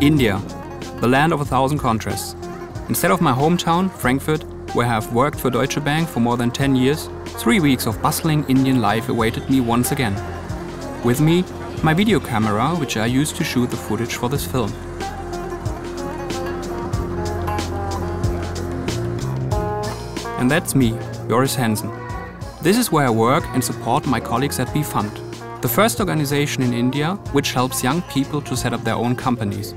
India, the land of a thousand contrasts. Instead of my hometown, Frankfurt, where I have worked for Deutsche Bank for more than 10 years, three weeks of bustling Indian life awaited me once again. With me, my video camera, which I used to shoot the footage for this film. And that's me, Joris Hensen. This is where I work and support my colleagues at BFund, the first organization in India which helps young people to set up their own companies.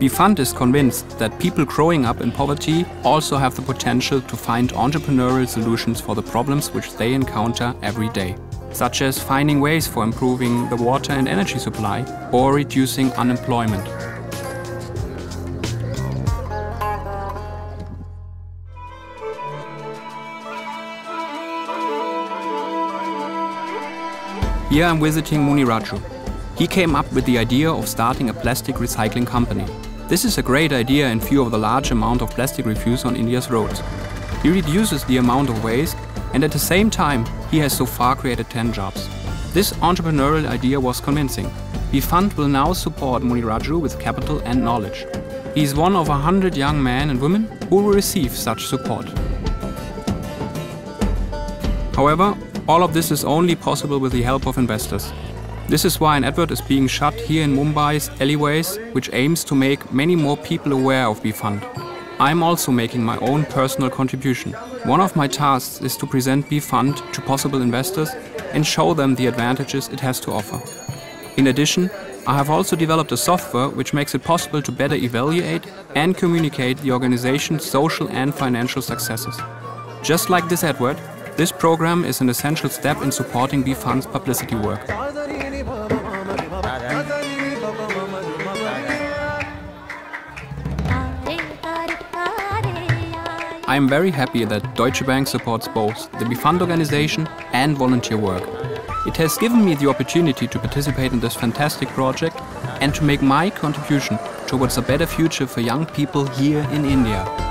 BFund is convinced that people growing up in poverty also have the potential to find entrepreneurial solutions for the problems which they encounter every day, such as finding ways for improving the water and energy supply or reducing unemployment. Here I'm visiting Muni Raju. He came up with the idea of starting a plastic recycling company. This is a great idea in view of the large amount of plastic refuse on India's roads. He reduces the amount of waste and at the same time he has so far created 10 jobs. This entrepreneurial idea was convincing. BFund will now support Muni Raju with capital and knowledge. He is one of a hundred young men and women who will receive such support. However, all of this is only possible with the help of investors. This is why an advert is being shot here in Mumbai's alleyways, which aims to make many more people aware of BFund. I'm also making my own personal contribution. One of my tasks is to present BFund to possible investors and show them the advantages it has to offer. In addition, I have also developed a software which makes it possible to better evaluate and communicate the organization's social and financial successes. Just like this advert, this program is an essential step in supporting BFund's publicity work. I am very happy that Deutsche Bank supports both the BFund organization and volunteer work. It has given me the opportunity to participate in this fantastic project and to make my contribution towards a better future for young people here in India.